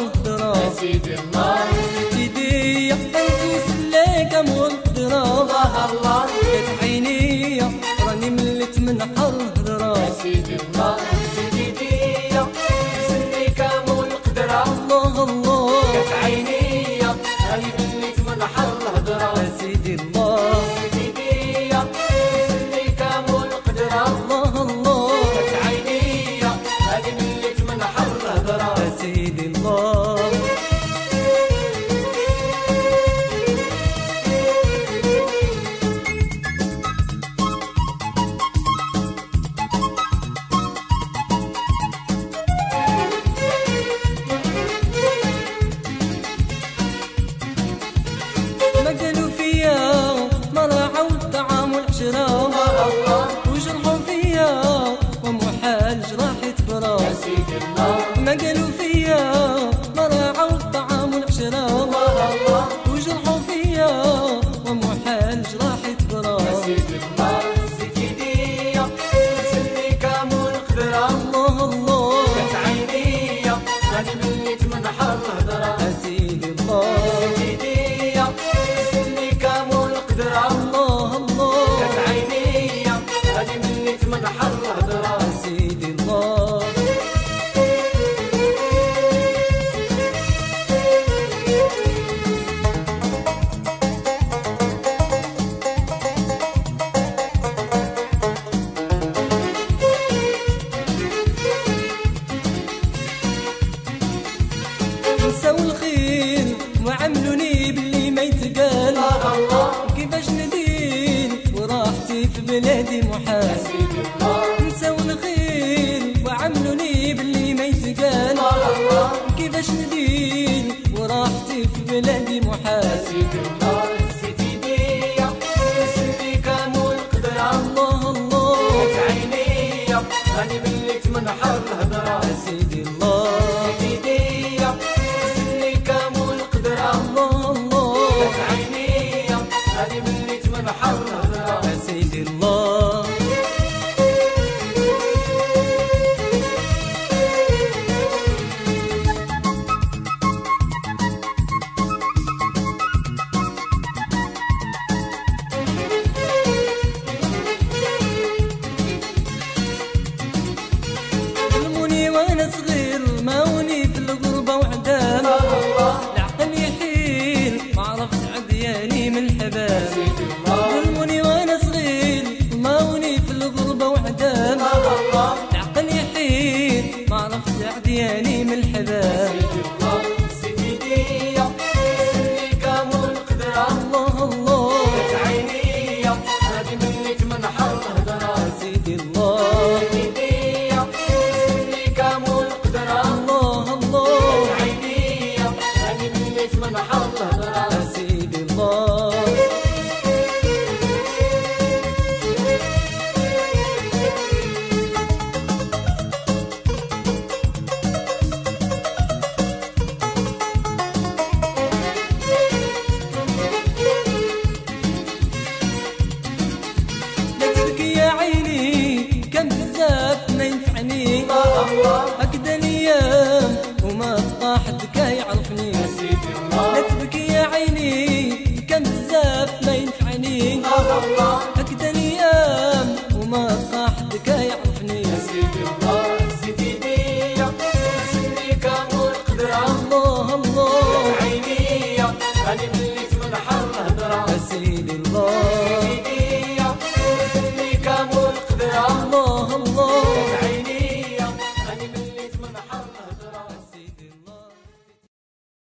والضراب سيد الله. ايديا تسلاك مولد ضراب الله. في النار. حملوني باللي ما يتقال. كيفاش ندين وراحتي في بلادي محال. نساو الخير وعملوني باللي ما يتقال. كيفاش ندين وراحتي في بلادي محال. سيدي الله. سيدي بيا سيدي الله الله. عينيا راني مليت من حر الهضرة سيدي الله. الله. وأنا صغير الموني في الغربة وحدان العقل يحيل ما عرفت عدياني من الحباب